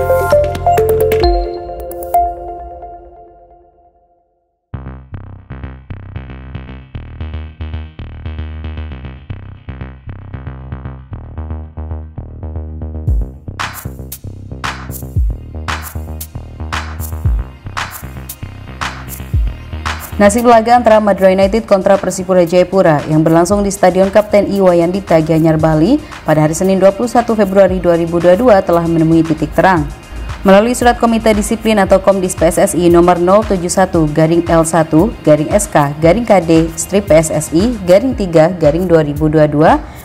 Thank you. Nasib laga antara Madura United kontra Persipura Jayapura yang berlangsung di Stadion Kapten Iwayan Dipta Gianyar Bali pada hari Senin 21 Februari 2022 telah menemui titik terang. Melalui surat Komite Disiplin atau Komdis PSSI nomor 071 garing L1 garing SK garing KD strip PSSI garing 3 garing 2022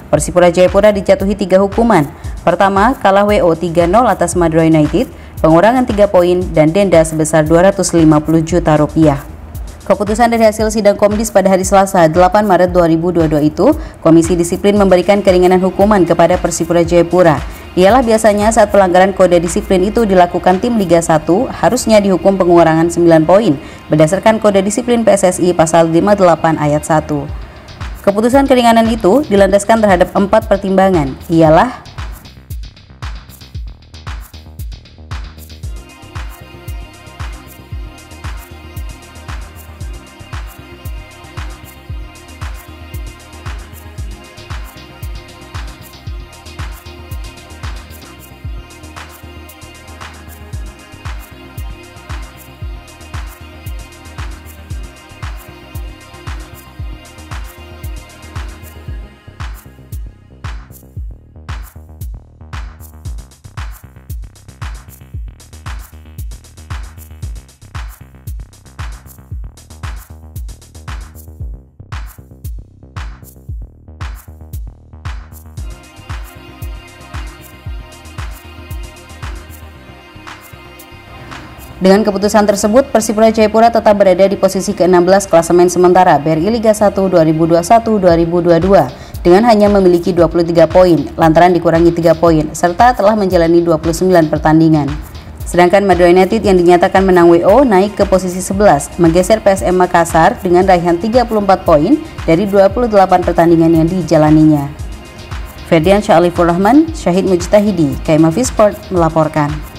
Persipura Jayapura dijatuhi tiga hukuman. Pertama, kalah WO 3-0 atas Madura United, pengurangan 3 poin dan denda sebesar 250 juta rupiah. Keputusan dari hasil sidang Komdis pada hari Selasa 8 Maret 2022 itu, Komisi Disiplin memberikan keringanan hukuman kepada Persipura Jayapura. Ialah biasanya saat pelanggaran kode disiplin itu dilakukan tim Liga 1 harusnya dihukum pengurangan 9 poin berdasarkan kode disiplin PSSI pasal 58 ayat 1. Keputusan keringanan itu dilandaskan terhadap empat pertimbangan, ialah Dengan keputusan tersebut, Persipura Jayapura tetap berada di posisi ke-16 klasemen sementara BRI Liga 1 2021-2022 dengan hanya memiliki 23 poin, lantaran dikurangi 3 poin, serta telah menjalani 29 pertandingan. Sedangkan Madura United yang dinyatakan menang WO naik ke posisi 11, menggeser PSM Makassar dengan raihan 34 poin dari 28 pertandingan yang dijalaninya. Ferdian Syalifur Rahman, Syahid Mujtahidi, Kaimafi Sport melaporkan.